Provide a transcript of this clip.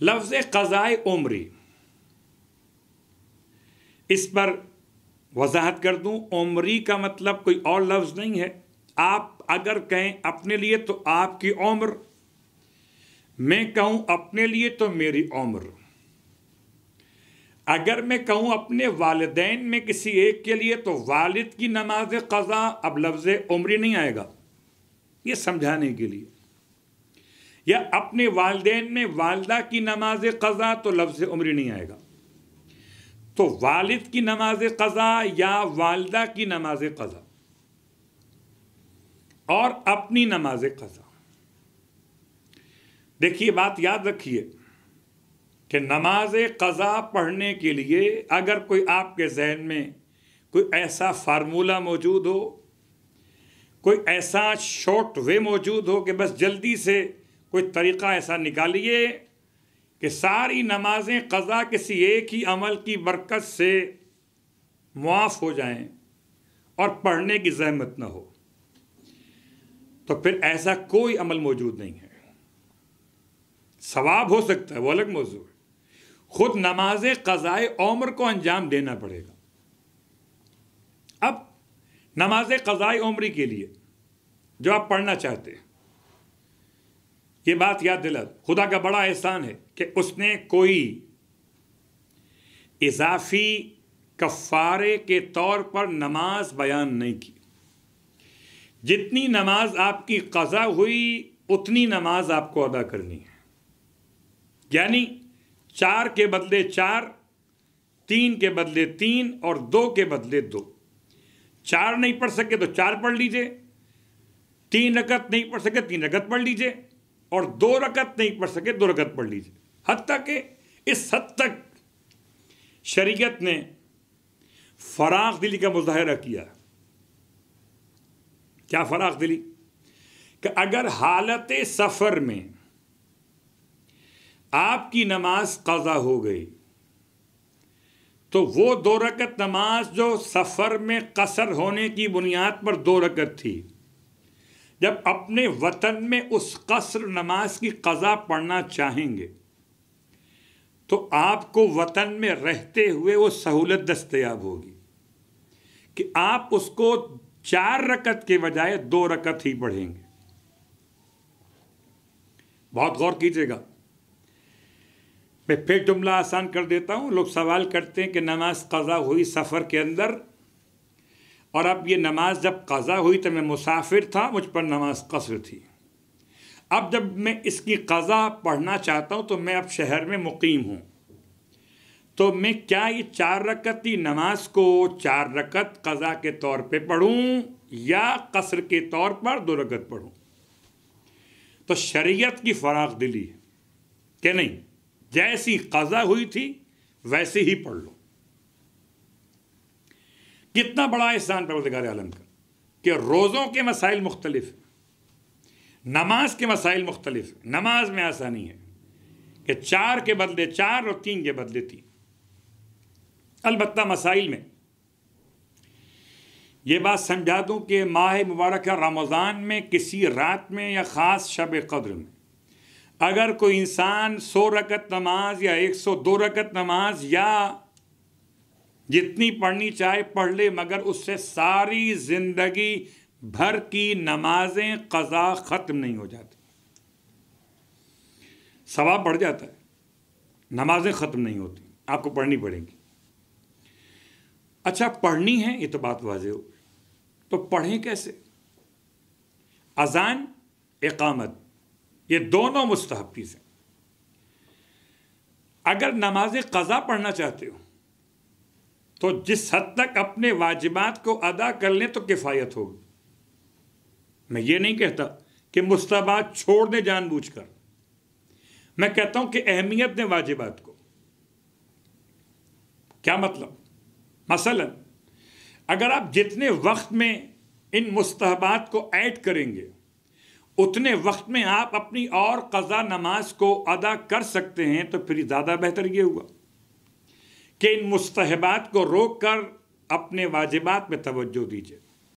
लफ्ज़ क़ज़ाए उम्री। इस पर वजाहत कर दूँ, उम्री का मतलब कोई और लफ्ज़ नहीं है। आप अगर कहें अपने लिए तो आपकी उम्र, मैं कहूँ अपने लिए तो मेरी उम्र। अगर मैं कहूँ अपने वालदेन में किसी एक के लिए तो वालिद की नमाज़ क़ज़ा अब लफ्ज़ उम्री नहीं आएगा, ये समझाने के लिए। या अपने वालदेन में वालदा की नमाज़ क़ज़ा तो लफ्ज़ उम्र नहीं आएगा। तो वालिद की नमाज़ क़ज़ा या वालदा की नमाज़ क़ज़ा और अपनी नमाज़ क़ज़ा। देखिए, बात याद रखिए कि नमाज़ क़ज़ा पढ़ने के लिए अगर कोई आपके जहन में कोई ऐसा फार्मूला मौजूद हो, कोई ऐसा शॉर्ट वे मौजूद हो कि बस जल्दी से कोई तरीक़ा ऐसा निकालिए कि सारी नमाजें क़ज़ा किसी एक ही अमल की बरकत से मुआफ़ हो जाएँ और पढ़ने की जहमत ना हो। तो फिर ऐसा कोई अमल मौजूद नहीं है। सवाब हो सकता है, वो अलग मौजू है। खुद नमाज़ क़ज़ाए उम्र को अंजाम देना पड़ेगा। अब नमाज़ क़ज़ाए उम्र के लिए, जो आप पढ़ना चाहते हैं। ये बात याद दिला, खुदा का बड़ा एहसान है कि उसने कोई इजाफी कफ़ारे के तौर पर नमाज़ बयान नहीं की। जितनी नमाज़ आपकी कज़ा हुई, उतनी नमाज़ आपको अदा करनी है। यानी चार के बदले चार, तीन के बदले तीन और दो के बदले दो। चार नहीं पढ़ सके तो चार पढ़ लीजिए। तीन रकत नहीं पढ़ सके, तीन रकत पढ़ लीजिए। और दो रकत नहीं पढ़ सके, दो रकत पढ़ लीजिए। हद के इस हद तक शरीयत ने फराख दिली का मुजाहरा किया। क्या फराख दिली? कि अगर हालत सफ़र में आपकी नमाज़ कज़ा हो गई तो वो दो रकत नमाज़ जो सफ़र में कसर होने की बुनियाद पर दो रकत थी। जब अपने वतन में उस कसर नमाज़ की कज़ा पढ़ना चाहेंगे तो आपको वतन में रहते हुए वो सहूलत दस्तयाब होगी कि आप उसको चार रकत के बजाय दो रकत ही पढ़ेंगे। बहुत गौर कीजिएगा। मैं फिर जुमला आसान कर देता हूँ। लोग सवाल करते हैं कि नमाज़ कज़ा हुई सफ़र के अंदर और अब ये नमाज़ जब कज़ा हुई तो मैं मुसाफिर था, मुझ पर नमाज़ कसर थी। अब जब मैं इसकी कज़ा पढ़ना चाहता हूँ तो मैं अब शहर में मुकीम हूँ। तो मैं क्या ये चार रकती नमाज़ को चार रकत कज़ा के तौर पे पढ़ूँ या कसर के तौर पर दो रकत पढ़ूँ? तो शरीयत की फराख दिली है कि नहीं? जैसी कज़ा हुई थी, वैसे ही पढ़ लो। कितना बड़ा एहसान परवरदिगार आलम का? कि रोज़ों के मसाइल मुख्तलिफ़, नमाज़ के मसाइल मुख्तलिफ़, नमाज़ में आसानी है कि चार के बदले चार और तीन के बदले तीन। अलबत्ता मसाइल में। ये बात समझा दूँ कि माह मुबारक रमज़ान में किसी रात में या ख़ास शब कद्र में, अगर कोई इंसान सौ रकत नमाज़ या एक सौ दो रकत नमाज़ या जितनी पढ़नी चाहे पढ़ ले, मगर उससे सारी ज़िंदगी भर की नमाजें कज़ा ख़त्म नहीं हो जाती। सवाब बढ़ जाता है, नमाजें ख़त्म नहीं होती, आपको पढ़नी पड़ेंगी। अच्छा पढ़नी है, ये तो बात वाजे हो तो पढ़ें कैसे? अजान एकामत ये दोनों मुस्तहब चीज़ें अगर नमाज़ कज़ा पढ़ना चाहते हो तो जिस हद तक अपने वाजिबात को अदा कर लें तो किफ़ायत होगी। मैं ये नहीं कहता कि मुस्तबात छोड़ दें जानबूझकर। मैं कहता हूँ कि अहमियत दें वाजिबात को। क्या मतलब? मसलन, अगर आप जितने वक्त में इन मुस्तहबात को ऐड करेंगे, उतने वक्त में आप अपनी और कज़ा नमाज़ को अदा कर सकते हैं तो फिर ज़्यादा बेहतर ये हुआ। कि इन मुस्तहबात को रोक कर अपने वाजिबात में तवज्जो दीजिए।